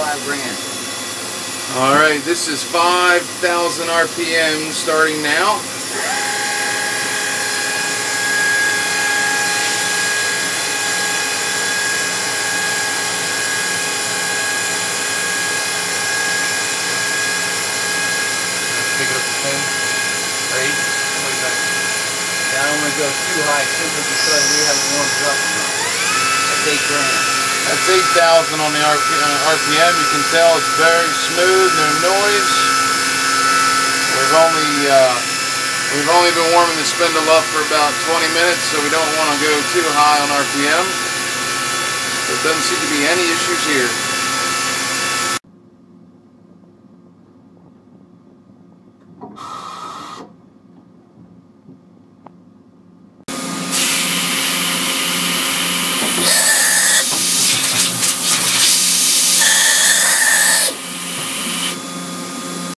five grand. All right, this is 5,000 RPM starting now. Pick it up the same rate. What is that? I don't want to go too high simply because we haven't warmed it up enough. That's eight grand. That's 8,000 on the RP, uh, RPM. You can tell it's very smooth, no noise. We've only uh, we've only been warming the spindle up for about 20 minutes, so we don't want to go too high on RPM. There doesn't seem to be any issues here.